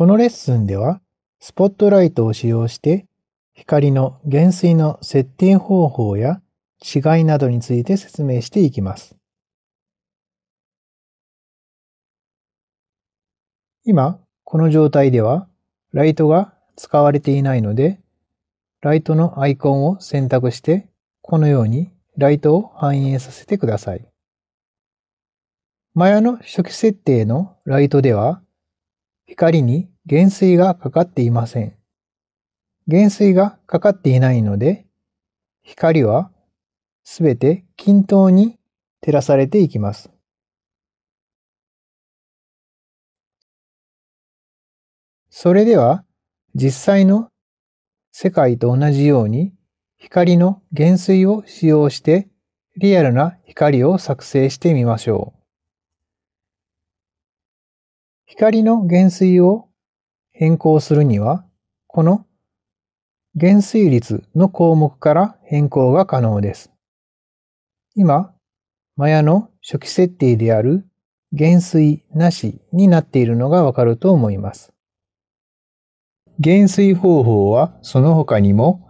このレッスンでは、スポットライトを使用して光の減衰の設定方法や違いなどについて説明していきます。今、この状態では、ライトが使われていないので、ライトのアイコンを選択して、このようにライトを反映させてください。マヤの初期設定のライトでは、光に減衰がかかっていません。減衰がかかっていないので、光はすべて均等に照らされていきます。それでは実際の世界と同じように光の減衰を使用してリアルな光を作成してみましょう。光の減衰を変更するには、この減衰率の項目から変更が可能です。今、マヤの初期設定である減衰なしになっているのがわかると思います。減衰方法はその他にも、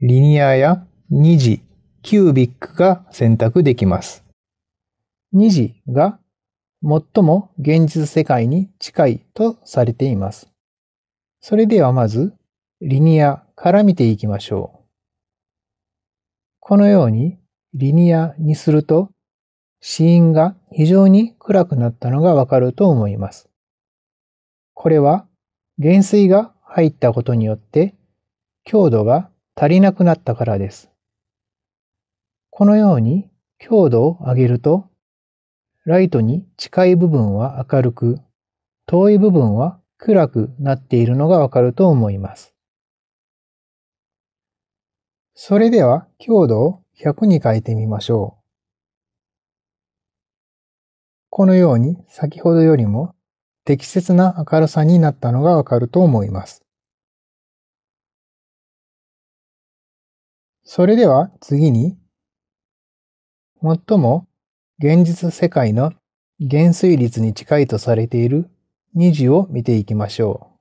リニアや二次、キュービックが選択できます。二次が最も現実世界に近いとされています。それではまず、リニアから見ていきましょう。このようにリニアにすると、死因が非常に暗くなったのがわかると思います。これは、減衰が入ったことによって強度が足りなくなったからです。このように強度を上げると、ライトに近い部分は明るく、遠い部分は暗くなっているのがわかると思います。それでは強度を100に変えてみましょう。このように先ほどよりも適切な明るさになったのがわかると思います。それでは次に、最も現実世界の減衰率に近いとされている2次を見ていきましょう。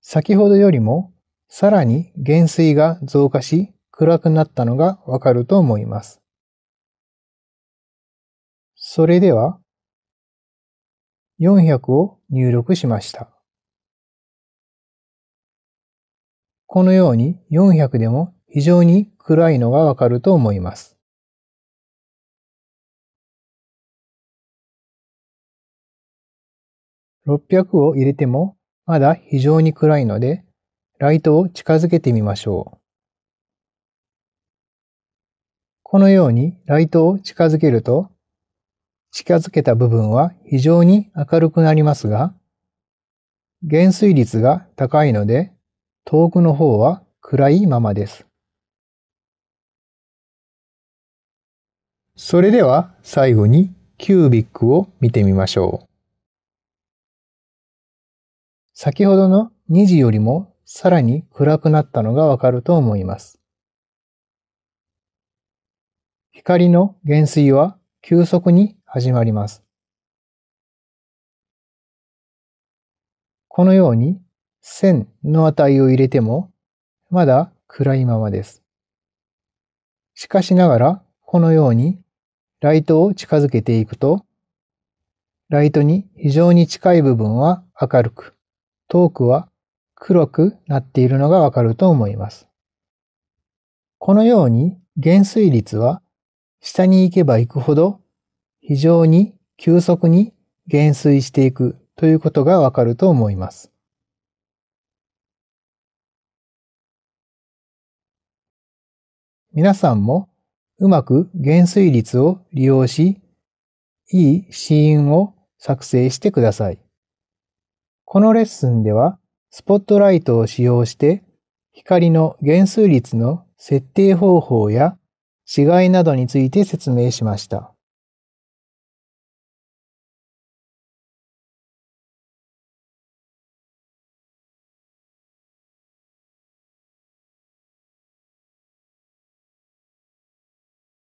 先ほどよりもさらに減衰が増加し暗くなったのがわかると思います。それでは400を入力しました。このように400でも非常に暗いのがわかると思います。600を入れてもまだ非常に暗いので、ライトを近づけてみましょう。このようにライトを近づけると、近づけた部分は非常に明るくなりますが、減衰率が高いので、遠くの方は暗いままです。それでは最後にキュービックを見てみましょう。先ほどの2時よりもさらに暗くなったのがわかると思います。光の減衰は急速に始まります。このように1000の値を入れてもまだ暗いままです。しかしながらこのようにライトを近づけていくとライトに非常に近い部分は明るく遠くは黒くなっているのがわかると思います。このように減衰率は下に行けば行くほど非常に急速に減衰していくということがわかると思います。皆さんもうまく減衰率を利用し、いいシーンを作成してください。このレッスンでは、スポットライトを使用して光の減数率の設定方法や違いなどについて説明しました。